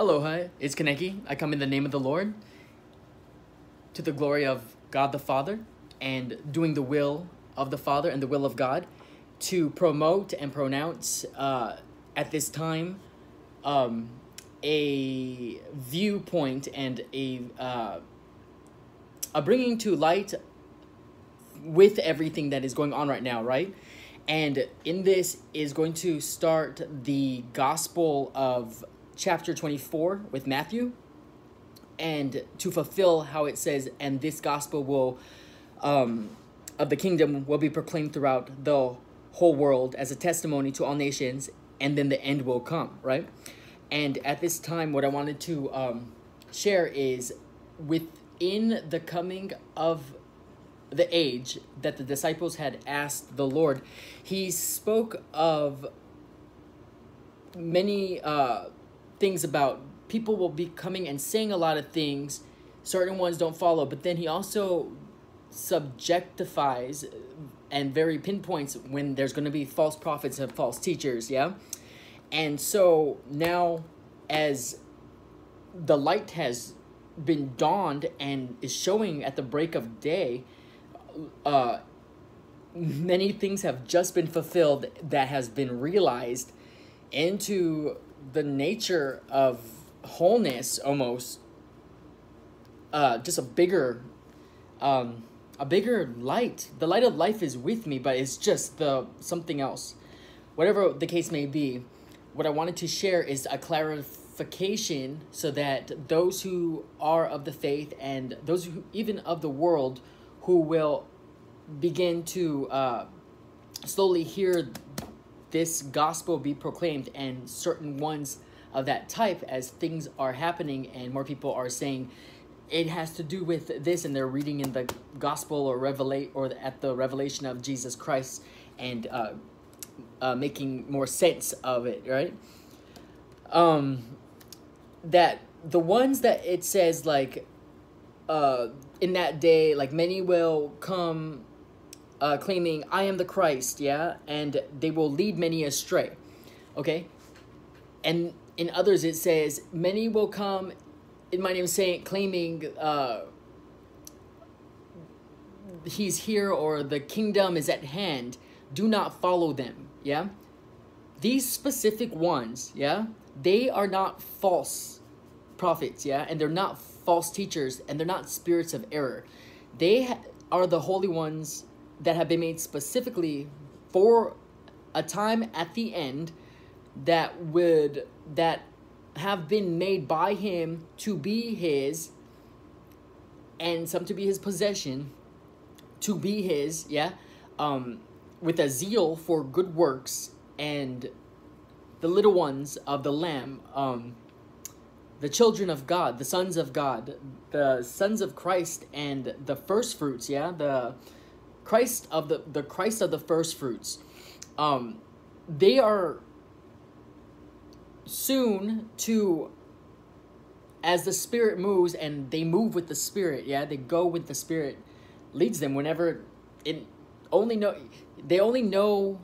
Aloha, it's Keneke. I come in the name of the Lord to the glory of God the Father and doing the will of the Father and the will of God to promote and pronounce uh, at this time um, a viewpoint and a, uh, a bringing to light with everything that is going on right now, right? And in this is going to start the Gospel of chapter 24 with Matthew and to fulfill how it says, and this gospel will, um, of the kingdom will be proclaimed throughout the whole world as a testimony to all nations, and then the end will come, right? And at this time, what I wanted to um, share is within the coming of the age that the disciples had asked the Lord, he spoke of many uh, things about people will be coming and saying a lot of things, certain ones don't follow, but then he also subjectifies and very pinpoints when there's going to be false prophets and false teachers, yeah? And so now, as the light has been dawned and is showing at the break of day, uh, many things have just been fulfilled that has been realized into the nature of wholeness almost uh just a bigger um a bigger light. The light of life is with me but it's just the something else. Whatever the case may be what i wanted to share is a clarification so that those who are of the faith and those who even of the world who will begin to uh slowly hear this gospel be proclaimed and certain ones of that type as things are happening and more people are saying it has to do with this and they're reading in the gospel or revelate or at the revelation of jesus christ and uh, uh, making more sense of it right? Um that the ones that it says like uh in that day like many will come uh, claiming I am the Christ, yeah, and they will lead many astray, okay? And in others it says, many will come in my name saying, claiming uh, he's here or the kingdom is at hand. Do not follow them, yeah? These specific ones, yeah, they are not false prophets, yeah, and they're not false teachers, and they're not spirits of error. They are the holy ones that have been made specifically for a time at the end that would that have been made by him to be his and some to be his possession to be his yeah um with a zeal for good works and the little ones of the lamb um the children of god the sons of god the sons of christ and the first fruits yeah the Christ of the the Christ of the first fruits. Um, they are soon to as the spirit moves and they move with the spirit yeah they go with the spirit leads them whenever it only know they only know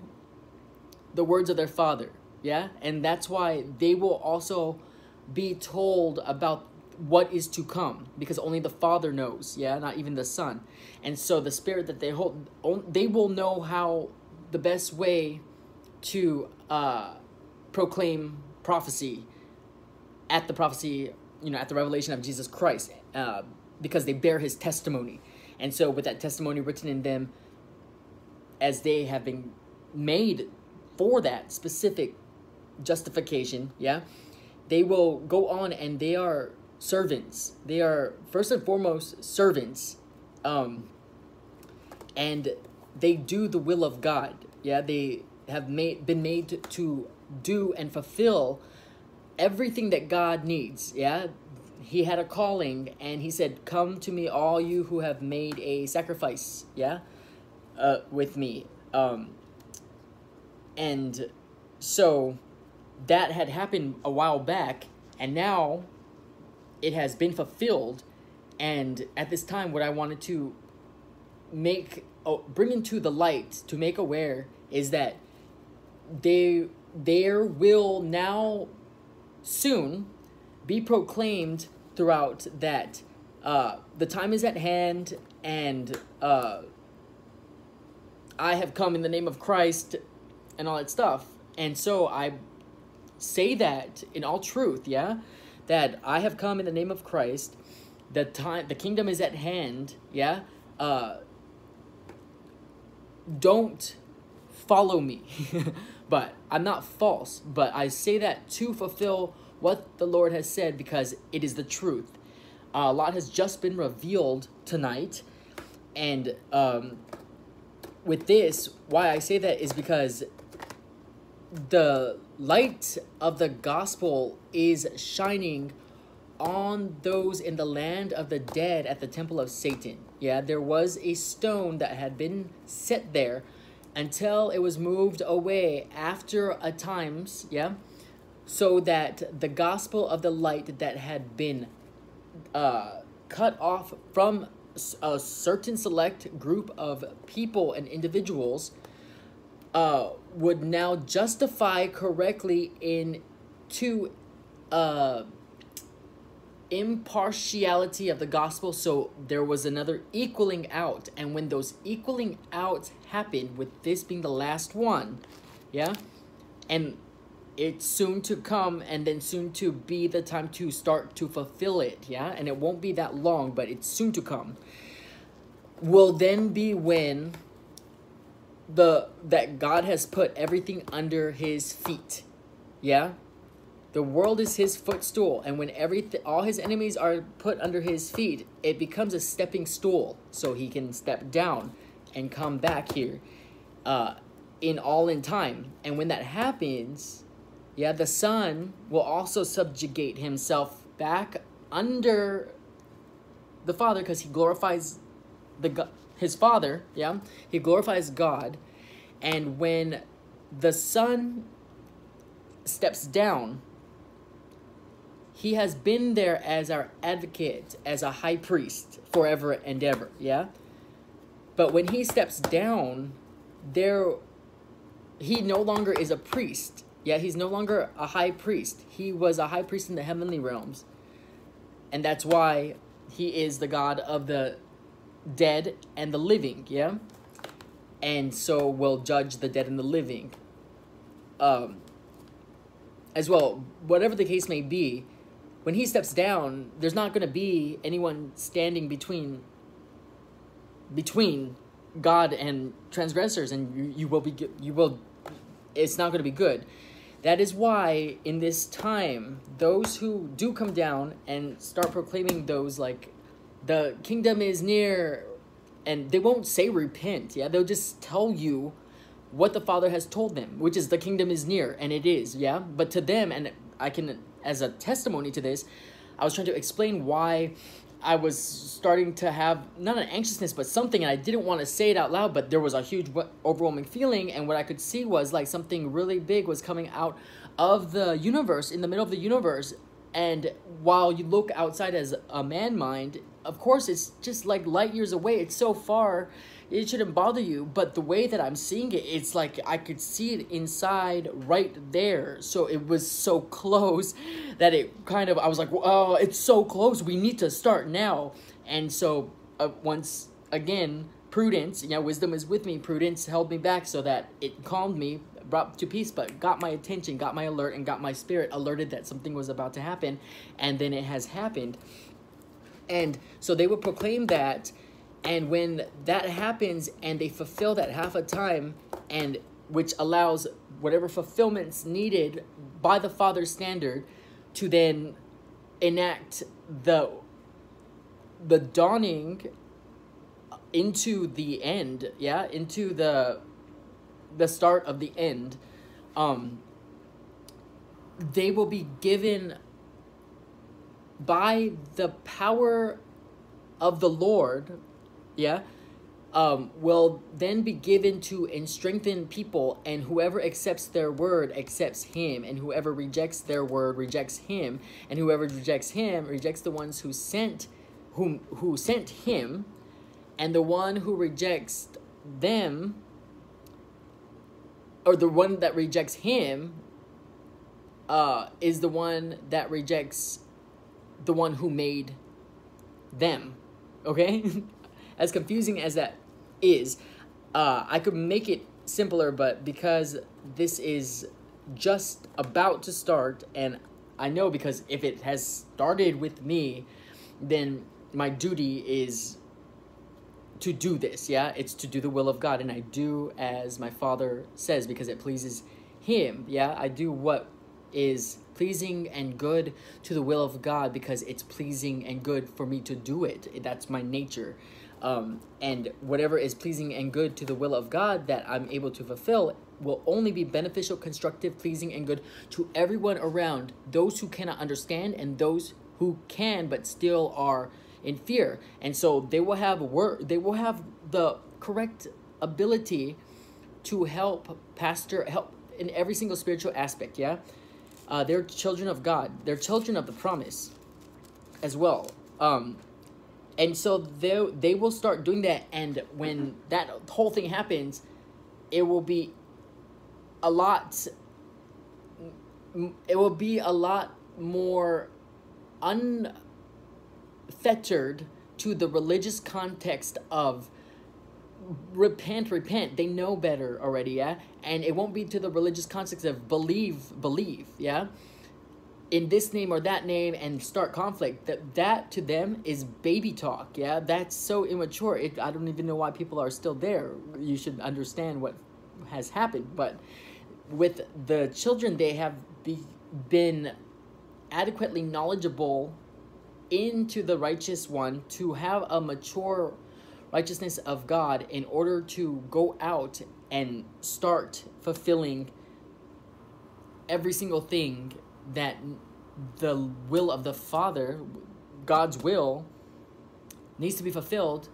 the words of their father yeah and that's why they will also be told about what is to come because only the father knows yeah not even the son. And so the spirit that they hold they will know how the best way to uh proclaim prophecy at the prophecy you know at the revelation of jesus christ uh because they bear his testimony. And so with that testimony written in them as they have been made for that specific justification yeah they will go on and they are servants. They are first and foremost servants. Um, and they do the will of God. Yeah, they have made been made to do and fulfill everything that God needs. Yeah, he had a calling and he said, "Come to me, all you who have made a sacrifice." Yeah, uh, with me. Um, and so that had happened a while back, and now it has been fulfilled and at this time what i wanted to make oh, bring into the light to make aware is that they there will now soon be proclaimed throughout that uh, the time is at hand and uh, I have come in the name of Christ and all that stuff. And so I say that in all truth, yeah? That I have come in the name of Christ. The time the kingdom is at hand, yeah? Uh don't follow me. but I'm not false, but I say that to fulfill what the Lord has said because it is the truth. Uh, a lot has just been revealed tonight, and um, with this, why I say that is because the light of the gospel is shining on those in the land of the dead at the temple of Satan. Yeah, there was a stone that had been set there until it was moved away after a times, yeah, so that the gospel of the light that had been uh, cut off from a certain select group of people and individuals uh, would now justify correctly in to uh, impartiality of the gospel. So there was another equaling out. And when those equaling out happened, with this being the last one, yeah, and it's soon to come and then soon to be the time to start to fulfill it, yeah, and it won't be that long, but it's soon to come, will then be when the that God has put everything under his feet. Yeah? The world is his footstool, and when everything, all his enemies are put under his feet, it becomes a stepping stool, so he can step down and come back here, uh, in all in time. And when that happens, yeah, the Son will also subjugate himself back under the Father because he glorifies the his Father. Yeah, he glorifies God, and when the Son steps down he has been there as our advocate, as a high priest forever and ever, yeah? But when he steps down, there he no longer is a priest. Yeah, he's no longer a high priest. He was a high priest in the heavenly realms. And that's why he is the God of the dead and the living, yeah? And so will judge the dead and the living. Um as well, whatever the case may be, when he steps down, there's not going to be anyone standing between between God and transgressors, and you, you will be you will. It's not going to be good. That is why in this time, those who do come down and start proclaiming those like, the kingdom is near, and they won't say repent. Yeah, they'll just tell you what the Father has told them, which is the kingdom is near, and it is. Yeah, but to them, and I can as a testimony to this, I was trying to explain why I was starting to have not an anxiousness, but something, and I didn't want to say it out loud, but there was a huge, overwhelming feeling, and what I could see was like something really big was coming out of the universe, in the middle of the universe. And while you look outside as a man mind, of course, it's just like light years away. It's so far it shouldn't bother you. But the way that i'm seeing it it's like i could see it inside right there. So it was so close that it kind of i was like oh it's so close. We need to start now. And so uh, once again prudence you know wisdom is with me. Prudence held me back so that it calmed me brought to peace but got my attention got my alert and got my spirit alerted that something was about to happen. And then it has happened and so they would proclaim that and when that happens and they fulfill that half a time and which allows whatever fulfillments needed by the father's standard to then enact the the dawning into the end yeah into the the start of the end um they will be given by the power of the lord yeah, um, will then be given to and strengthen people, and whoever accepts their word accepts him, and whoever rejects their word rejects him, and whoever rejects him rejects the ones who sent whom who sent him, and the one who rejects them or the one that rejects him uh, is the one that rejects the one who made them. Okay? as confusing as that is, uh, I could make it simpler, but because this is just about to start, and I know because if it has started with me, then my duty is to do this, yeah? It's to do the will of God, and I do as my Father says because it pleases Him, yeah? I do what is pleasing and good to the will of God because it's pleasing and good for me to do it. That's my nature. Um, and whatever is pleasing and good to the will of God that I'm able to fulfill will only be beneficial, constructive, pleasing, and good to everyone around, those who cannot understand and those who can but still are in fear. And so they will have work they will have the correct ability to help pastor help in every single spiritual aspect, yeah? Uh, they're children of God. They're children of the promise as well. Um, and so they they will start doing that and when that whole thing happens it will be a lot it will be a lot more unfettered to the religious context of repent repent. They know better already yeah? And it won't be to the religious context of believe believe yeah? In this name or that name and start conflict. That that to them is baby talk yeah? That's so immature. It, i don't even know why people are still there. You should understand what has happened. But with the children they have be, been adequately knowledgeable into the righteous one to have a mature righteousness of god in order to go out and start fulfilling every single thing that the will of the Father, God's will, needs to be fulfilled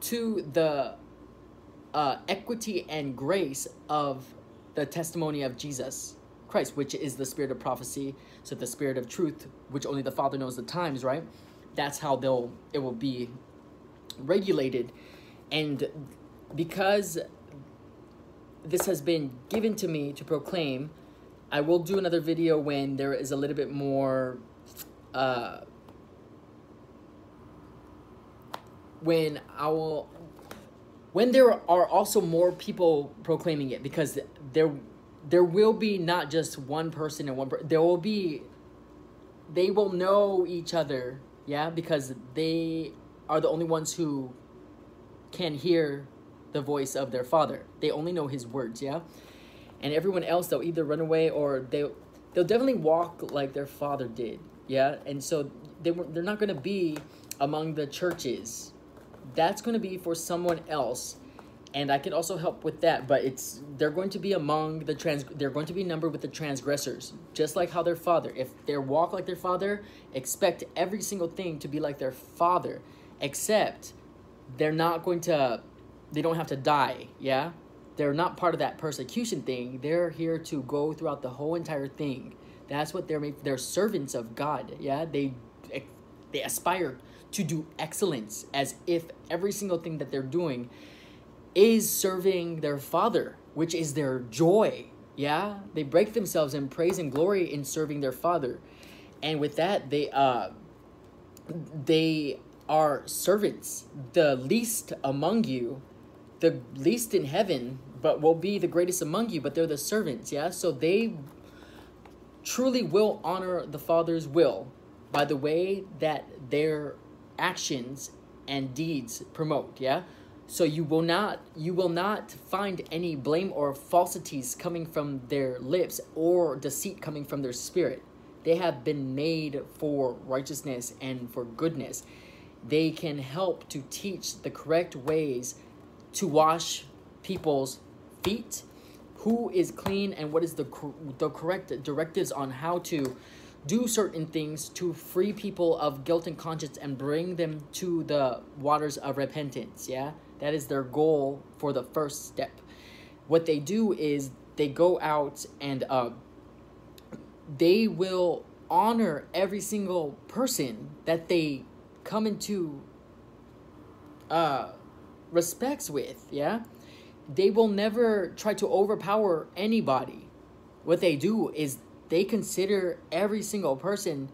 to the uh, equity and grace of the testimony of Jesus Christ, which is the spirit of prophecy, so the spirit of truth, which only the Father knows the times, right? That's how they'll it will be regulated. And because this has been given to me to proclaim, I will do another video when there is a little bit more, uh, when I will, when there are also more people proclaiming it, because there, there will be not just one person and one, per there will be, they will know each other, yeah, because they are the only ones who can hear the voice of their father. They only know his words, yeah? and everyone else they'll either run away or they they'll definitely walk like their father did yeah and so they they're not going to be among the churches that's going to be for someone else and i can also help with that but it's they're going to be among the trans they're going to be numbered with the transgressors just like how their father if they walk like their father expect every single thing to be like their father except they're not going to they don't have to die yeah they're not part of that persecution thing. They're here to go throughout the whole entire thing. That's what they're made. They're servants of God. Yeah, they they aspire to do excellence as if every single thing that they're doing is serving their Father, which is their joy. Yeah, they break themselves in praise and glory in serving their Father, and with that they uh they are servants. The least among you the least in heaven, but will be the greatest among you, but they're the servants, yeah? So they truly will honor the Father's will by the way that their actions and deeds promote, yeah? So you will not you will not find any blame or falsities coming from their lips or deceit coming from their spirit. They have been made for righteousness and for goodness. They can help to teach the correct ways to wash people's feet, who is clean, and what is the, the correct directives on how to do certain things to free people of guilt and conscience and bring them to the waters of repentance. Yeah, that is their goal for the first step. What they do is they go out and uh, they will honor every single person that they come into uh, respects with, yeah? They will never try to overpower anybody. What they do is they consider every single person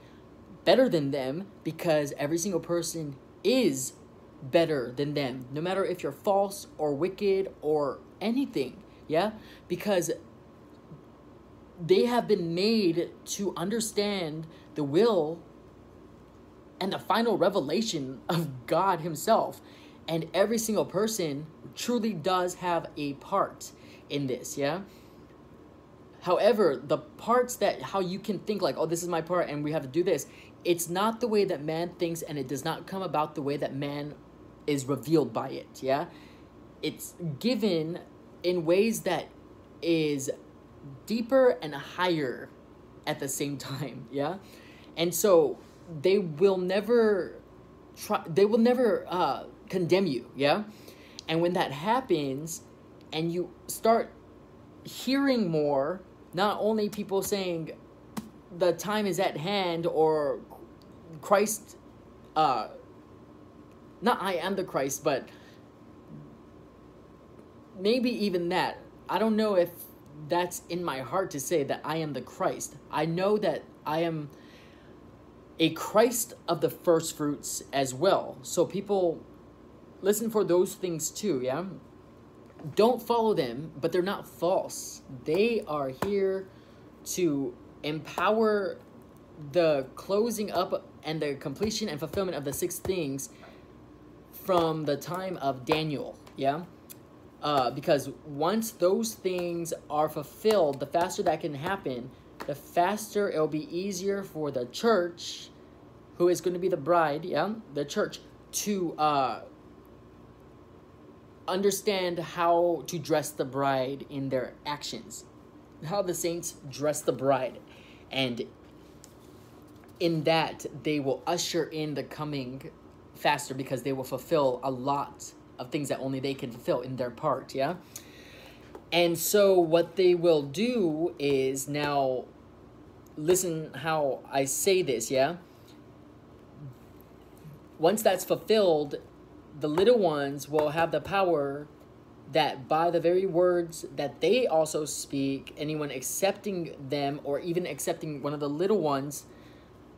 better than them because every single person is better than them, no matter if you're false or wicked or anything. Yeah? Because they have been made to understand the will and the final revelation of God Himself. And every single person truly does have a part in this, yeah? However, the parts that how you can think like, oh, this is my part and we have to do this, it's not the way that man thinks and it does not come about the way that man is revealed by it, yeah? It's given in ways that is deeper and higher at the same time, yeah? And so they will never try they will never uh, condemn you, yeah? And when that happens and you start hearing more, not only people saying the time is at hand or Christ uh not I am the Christ, but maybe even that. I don't know if that's in my heart to say that I am the Christ. I know that I am a Christ of the first fruits as well. So people listen for those things too, yeah? Don't follow them, but they're not false. They are here to empower the closing up and the completion and fulfillment of the six things from the time of Daniel, yeah? Uh, because once those things are fulfilled, the faster that can happen, the faster it'll be easier for the church, who is going to be the bride, yeah, the church, to uh, understand how to dress the bride in their actions, how the saints dress the bride, and in that they will usher in the coming faster because they will fulfill a lot of things that only they can fulfill in their part, yeah? And so what they will do is now listen how I say this, yeah? Once that's fulfilled, the little ones will have the power that by the very words that they also speak, anyone accepting them or even accepting one of the little ones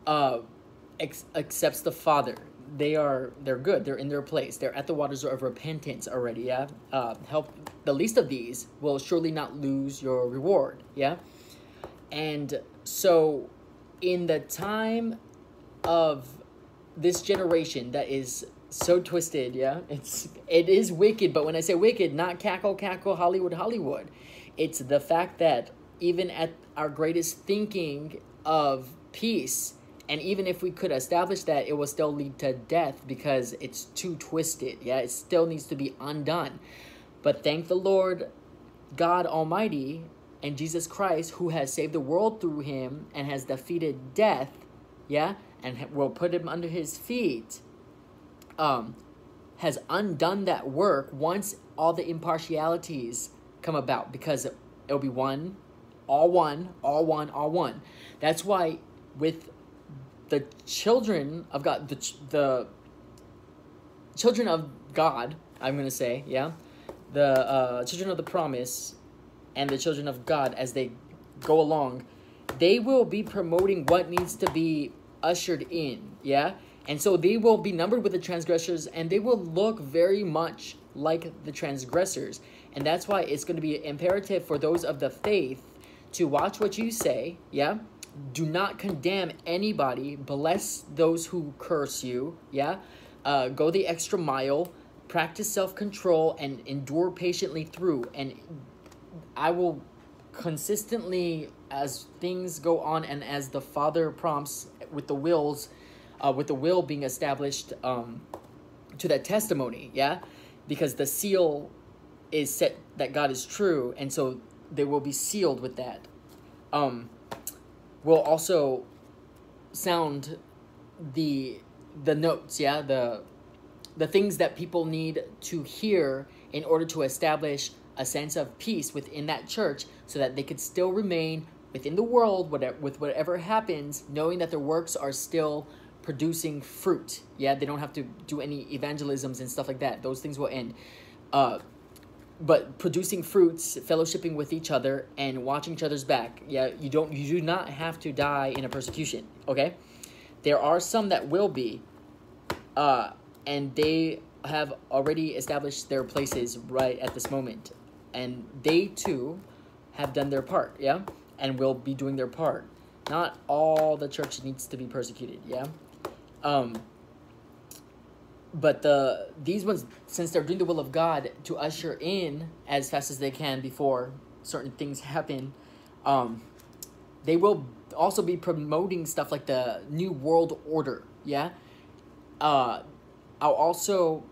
uh, accepts the Father. They are they're good. They're in their place. They're at the waters of repentance already yeah? Uh, help the least of these will surely not lose your reward yeah? And so in the time of this generation that is so twisted yeah it's it is wicked but when i say wicked not cackle cackle hollywood hollywood it's the fact that even at our greatest thinking of peace and even if we could establish that, it will still lead to death because it's too twisted. Yeah, it still needs to be undone. But thank the Lord God Almighty and Jesus Christ, who has saved the world through him and has defeated death, yeah, and will put him under his feet, um, has undone that work once all the impartialities come about because it'll be one, all one, all one, all one. That's why with the children of God, the, the children of God, I'm going to say, yeah, the uh, children of the promise and the children of God as they go along, they will be promoting what needs to be ushered in, yeah? And so they will be numbered with the transgressors and they will look very much like the transgressors. And that's why it's going to be imperative for those of the faith to watch what you say, yeah? do not condemn anybody. Bless those who curse you. Yeah. Uh, go the extra mile. Practice self control and endure patiently through. And I will consistently, as things go on and as the Father prompts with the wills, uh, with the will being established um, to that testimony. Yeah. Because the seal is set that God is true. And so they will be sealed with that. Um, will also sound the the notes, yeah, the the things that people need to hear in order to establish a sense of peace within that church so that they could still remain within the world whatever, with whatever happens knowing that their works are still producing fruit yeah they don't have to do any evangelisms and stuff like that those things will end uh, but producing fruits, fellowshipping with each other, and watching each other's back. Yeah, you don't, you do not have to die in a persecution. Okay, there are some that will be, uh, and they have already established their places right at this moment, and they too have done their part, yeah, and will be doing their part. Not all the church needs to be persecuted, yeah. Um, but the these ones, since they're doing the will of God to usher in as fast as they can before certain things happen, um, they will also be promoting stuff like the new world order. Yeah. Uh, I'll also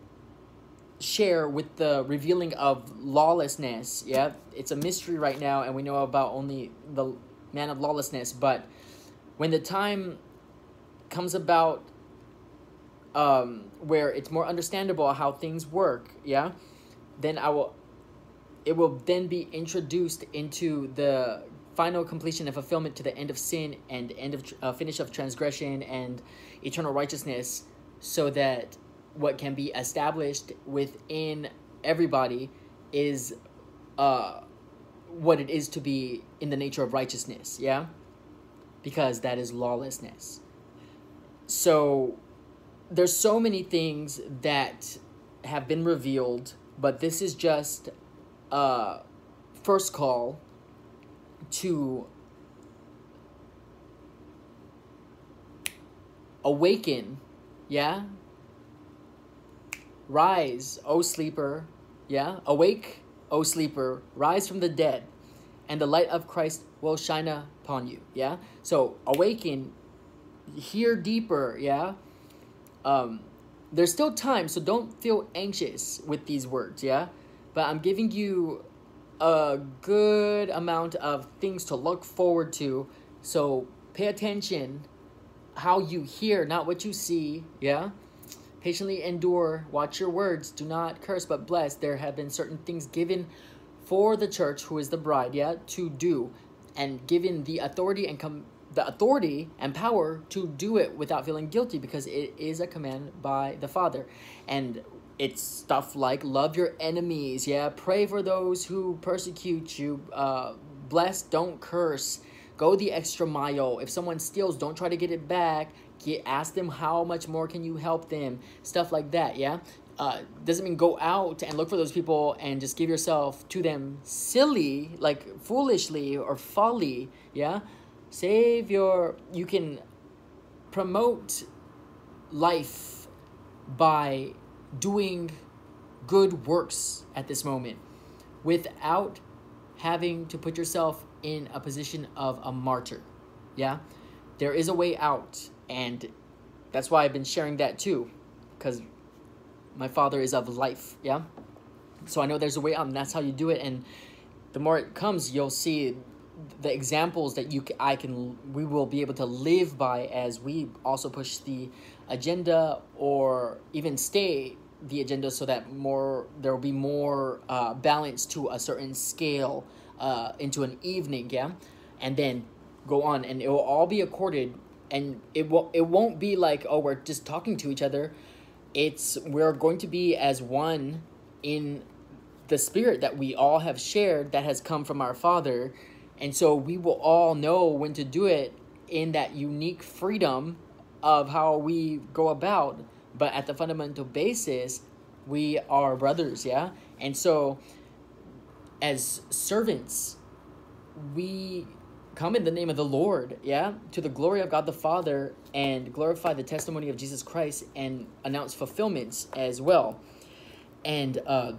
share with the revealing of lawlessness. Yeah, it's a mystery right now, and we know about only the man of lawlessness. But when the time comes about, um, where it's more understandable how things work, yeah, then I will. It will then be introduced into the final completion and fulfillment to the end of sin and end of uh, finish of transgression and eternal righteousness, so that what can be established within everybody is uh, what it is to be in the nature of righteousness, yeah? Because that is lawlessness. So there's so many things that have been revealed, but this is just a first call to awaken, yeah? Rise, O sleeper, yeah? Awake, O sleeper, rise from the dead, and the light of Christ will shine upon you, yeah? So awaken, hear deeper, yeah? Um, there's still time, so don't feel anxious with these words, yeah? But I'm giving you a good amount of things to look forward to, so pay attention how you hear, not what you see, yeah? Patiently endure, watch your words, do not curse but bless. There have been certain things given for the church, who is the bride, yeah, to do, and given the authority and com- the authority and power to do it without feeling guilty because it is a command by the Father. And it's stuff like love your enemies, yeah, pray for those who persecute you, uh, bless, don't curse, go the extra mile. If someone steals, don't try to get it back Get, ask them how much more can you help them, stuff like that, yeah? Uh, doesn't mean go out and look for those people and just give yourself to them silly, like foolishly or folly, yeah? Save your, you can promote life by doing good works at this moment without having to put yourself in a position of a martyr. Yeah? There is a way out and that's why I've been sharing that too, because my father is of life, yeah? So I know there's a way out, and that's how you do it. And the more it comes, you'll see the examples that you I can we will be able to live by as we also push the agenda or even stay the agenda so that more there will be more uh, balance to a certain scale uh, into an evening yeah and then go on and it will all be accorded and it will it won't be like oh we're just talking to each other. It's we're going to be as one in the spirit that we all have shared that has come from our father. And so we will all know when to do it in that unique freedom of how we go about. But at the fundamental basis we are brothers yeah? And so as servants we come in the name of the Lord, yeah, to the glory of God the Father and glorify the testimony of Jesus Christ and announce fulfillments as well. And uh,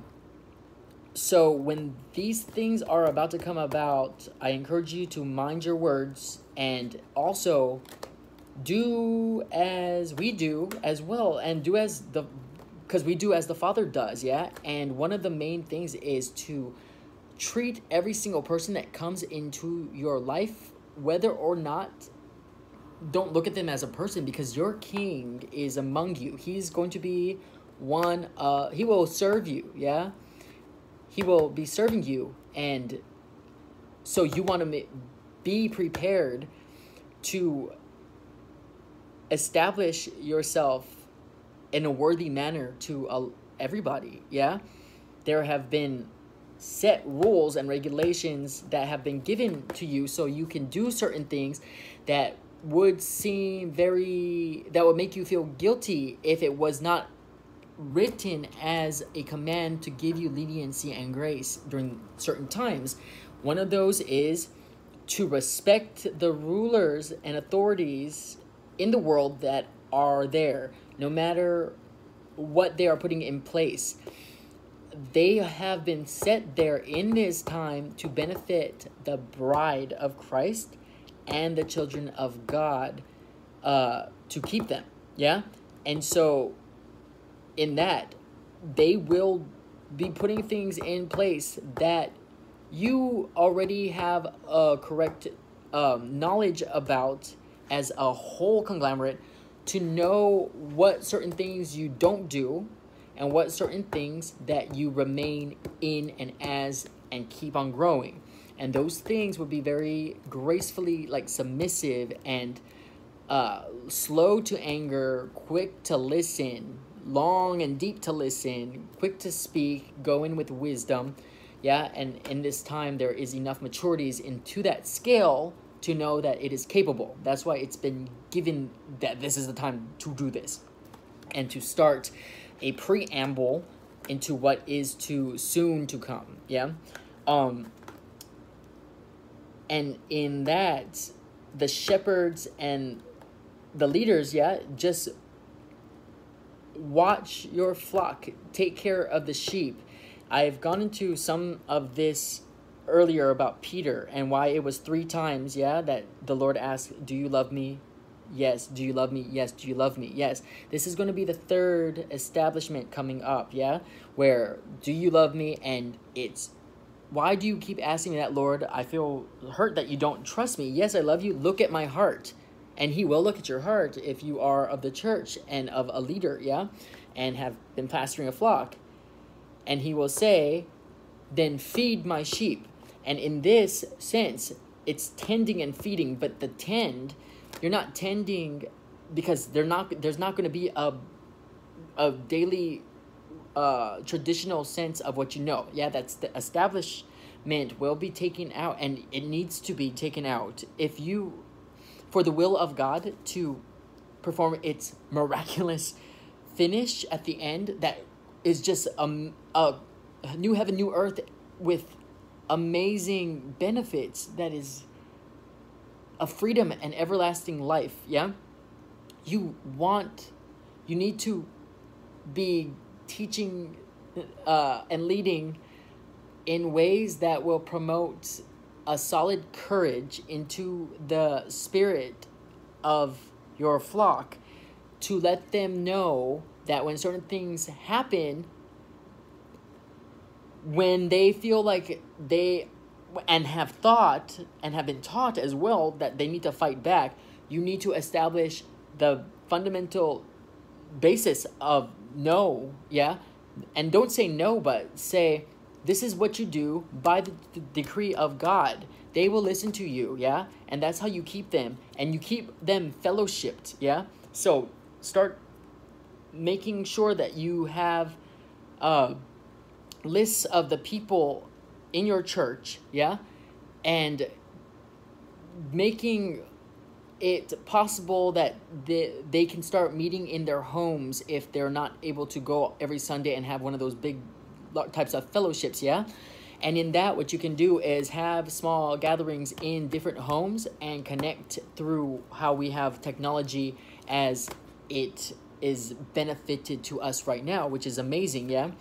so when these things are about to come about, I encourage you to mind your words and also do as we do as well and do as the because we do as the father does yeah and one of the main things is to treat every single person that comes into your life, whether or not, don't look at them as a person because your king is among you. He's going to be one, uh, he will serve you, yeah? He will be serving you. And so you want to be prepared to establish yourself in a worthy manner to uh, everybody, yeah? There have been set rules and regulations that have been given to you so you can do certain things that would seem very that would make you feel guilty if it was not written as a command to give you leniency and grace during certain times. One of those is to respect the rulers and authorities in the world that are there, no matter what they are putting in place. They have been set there in this time to benefit the bride of Christ and the children of God uh, to keep them. Yeah? And so, in that, they will be putting things in place that you already have a correct um, knowledge about as a whole conglomerate to know what certain things you don't do and what certain things that you remain in and as and keep on growing. And those things would be very gracefully like submissive and uh, slow to anger quick to listen long and deep to listen quick to speak go in with wisdom. Yeah and in this time there is enough maturities into that scale to know that it is capable. That's why it's been given that this is the time to do this and to start a preamble into what is to soon to come yeah? Um and in that the shepherds and the leaders yeah just watch your flock take care of the sheep. I've gone into some of this earlier about peter and why it was three times yeah that the lord asked do you love me yes do you love me yes do you love me yes this is going to be the third establishment coming up yeah where do you love me and it's why do you keep asking me that, Lord? I feel hurt that you don't trust me. Yes, I love you. Look at my heart. And he will look at your heart if you are of the church and of a leader, yeah? And have been pastoring a flock. And he will say, then feed my sheep. And in this sense, it's tending and feeding, but the tend, you're not tending because they're not there's not going to be a a daily uh, traditional sense of what you know. Yeah, that's the establishment will be taken out, and it needs to be taken out. If you, for the will of God to perform its miraculous finish at the end, that is just a, a new heaven, new earth with amazing benefits. That is a freedom and everlasting life. Yeah, you want, you need to be teaching uh, and leading in ways that will promote a solid courage into the spirit of your flock to let them know that when certain things happen when they feel like they and have thought and have been taught as well that they need to fight back you need to establish the fundamental basis of no, yeah? And don't say no, but say, this is what you do by the, decree of God. They will listen to you, yeah? And that's how you keep them. And you keep them fellowshipped, yeah? So start making sure that you have uh, lists of the people in your church, yeah? And making it possible that they, they can start meeting in their homes if they're not able to go every Sunday and have one of those big types of fellowships, yeah? And in that, what you can do is have small gatherings in different homes and connect through how we have technology as it is benefited to us right now, which is amazing, yeah?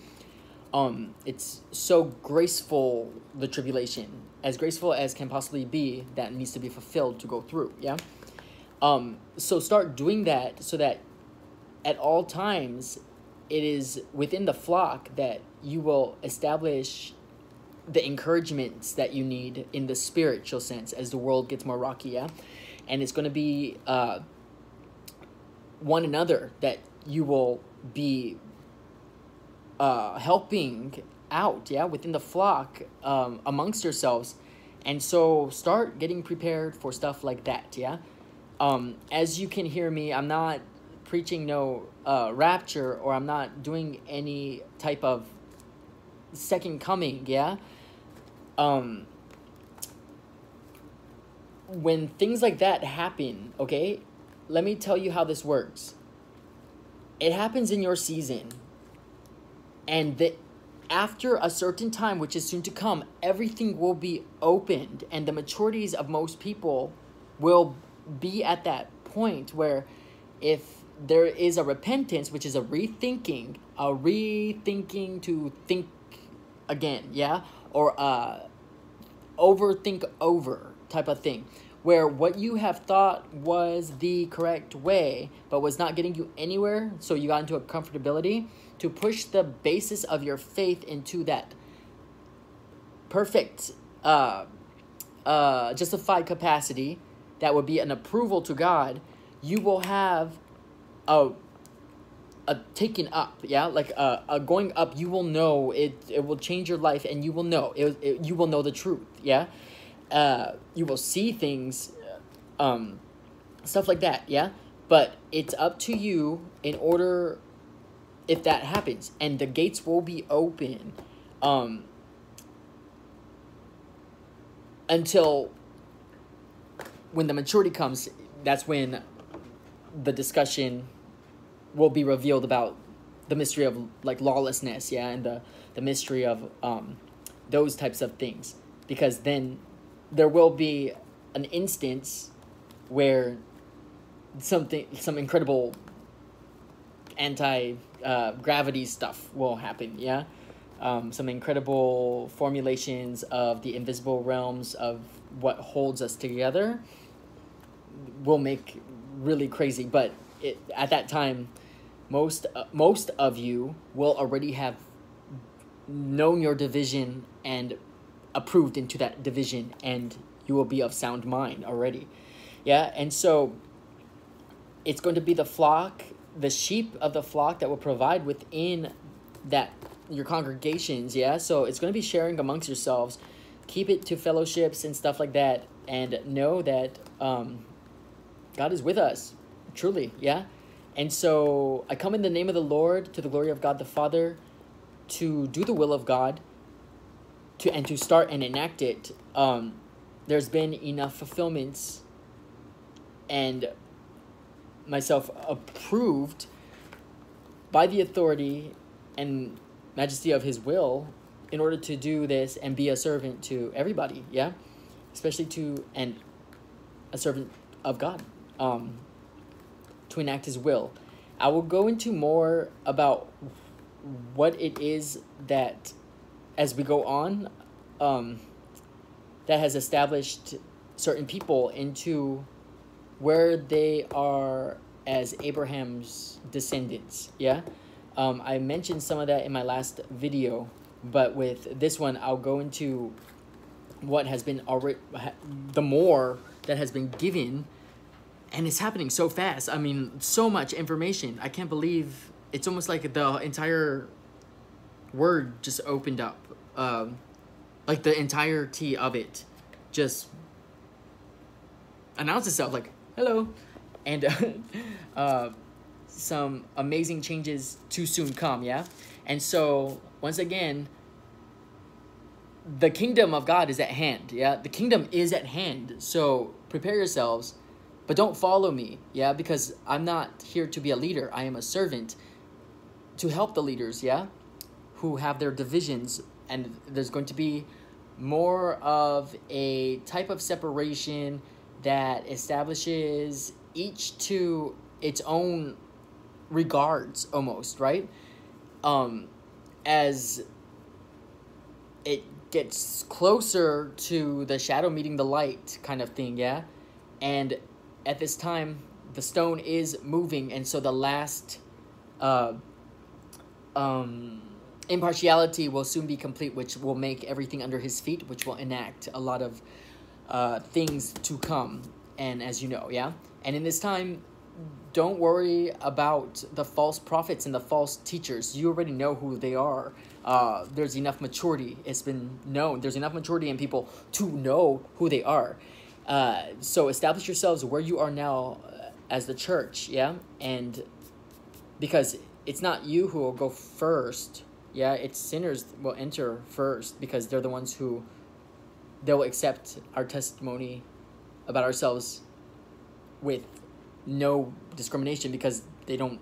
Um, it's so graceful, the tribulation, as graceful as can possibly be, that needs to be fulfilled to go through, yeah? Um, so start doing that so that at all times it is within the flock that you will establish the encouragements that you need in the spiritual sense as the world gets more rocky, yeah? And it's going to be uh, one another that you will be uh, helping out, yeah, within the flock um, amongst yourselves. And so start getting prepared for stuff like that, yeah? um, as you can hear me, I'm not preaching no uh, rapture or I'm not doing any type of second coming, yeah? Um, when things like that happen, okay, let me tell you how this works. It happens in your season. And the, after a certain time, which is soon to come, everything will be opened. And the maturities of most people will be at that point where if there is a repentance, which is a rethinking, a rethinking to think again, yeah? Or uh overthink over type of thing where what you have thought was the correct way but was not getting you anywhere so you got into a comfortability to push the basis of your faith into that perfect uh, uh, justified capacity that would be an approval to god you will have a a taking up yeah? Like a, a going up you will know it it will change your life and you will know it, it you will know the truth yeah? Uh you will see things um stuff like that yeah? But it's up to you in order if that happens and the gates will be open um until when the maturity comes that's when the discussion will be revealed about the mystery of like lawlessness, yeah, and the the mystery of um those types of things. Because then there will be an instance where something some incredible anti uh, gravity stuff will happen yeah um, some incredible formulations of the invisible realms of what holds us together will make really crazy but it, at that time, most uh, most of you will already have known your division and approved into that division, and you will be of sound mind already. Yeah, and so it's going to be the flock, the sheep of the flock that will provide within that your congregations. Yeah, so it's going to be sharing amongst yourselves. Keep it to fellowships and stuff like that, and know that um, God is with us truly, yeah. And so I come in the name of the Lord to the glory of God the Father to do the will of God to and to start and enact it. Um, there's been enough fulfillments and myself approved by the authority and majesty of his will in order to do this and be a servant to everybody, yeah? Especially to and a servant of God. Um to enact his will. I will go into more about what it is that, as we go on, um, that has established certain people into where they are as Abraham's descendants. Yeah, um, I mentioned some of that in my last video, but with this one, I'll go into what has been already the more that has been given and it's happening so fast. I mean, so much information. I can't believe it's almost like the entire word just opened up. Um, like the entirety of it just announced itself like, hello. And uh, some amazing changes to soon come, yeah? And so, once again, the kingdom of God is at hand, yeah? The kingdom is at hand. So, prepare yourselves but don't follow me, yeah, because I'm not here to be a leader. I am a servant to help the leaders, yeah, who have their divisions. And there's going to be more of a type of separation that establishes each to its own regards almost, right? Um, as it gets closer to the shadow meeting the light kind of thing, yeah? And at this time, the stone is moving, and so the last uh, um, impartiality will soon be complete, which will make everything under his feet, which will enact a lot of uh, things to come. And as you know, yeah? And in this time, don't worry about the false prophets and the false teachers. You already know who they are. Uh, there's enough maturity. It's been known. There's enough maturity in people to know who they are. Uh, so establish yourselves where you are now uh, as the church, yeah? And because it's not you who will go first, yeah? It's sinners will enter first because they're the ones who they'll accept our testimony about ourselves with no discrimination because they don't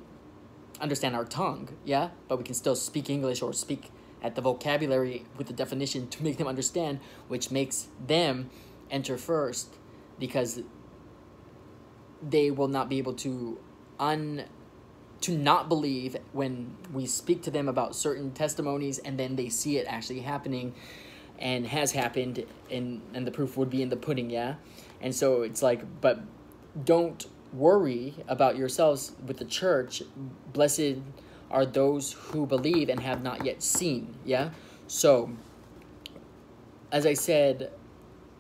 understand our tongue, yeah? But we can still speak English or speak at the vocabulary with the definition to make them understand, which makes them enter first because they will not be able to un to not believe when we speak to them about certain testimonies and then they see it actually happening and has happened and and the proof would be in the pudding yeah and so it's like but don't worry about yourselves with the church blessed are those who believe and have not yet seen yeah so as i said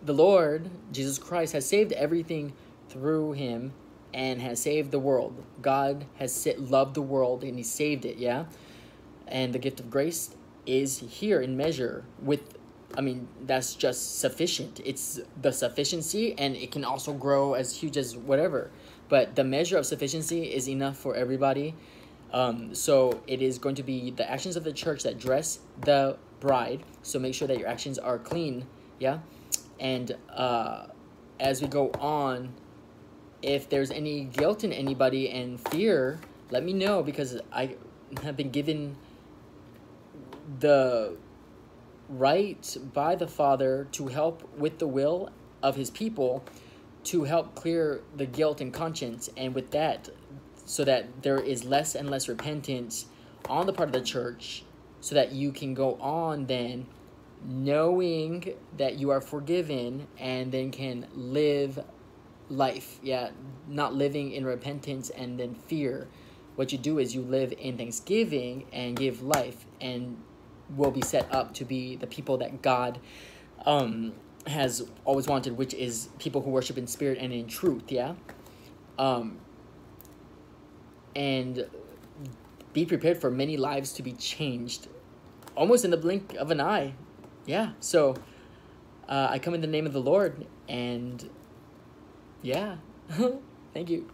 the lord jesus christ has saved everything through him and has saved the world. God has loved the world and he saved it, yeah? And the gift of grace is here in measure with I mean, that's just sufficient. It's the sufficiency and it can also grow as huge as whatever. But the measure of sufficiency is enough for everybody. Um, so it is going to be the actions of the church that dress the bride. So make sure that your actions are clean, yeah? And uh, as we go on, if there's any guilt in anybody and fear, let me know because I have been given the right by the Father to help with the will of his people to help clear the guilt and conscience and with that so that there is less and less repentance on the part of the church so that you can go on then knowing that you are forgiven and then can live life. Yeah, not living in repentance and then fear. What you do is you live in thanksgiving and give life and will be set up to be the people that God um, has always wanted, which is people who worship in spirit and in truth. Yeah. Um, and be prepared for many lives to be changed almost in the blink of an eye. Yeah. So uh, I come in the name of the Lord and yeah. Thank you.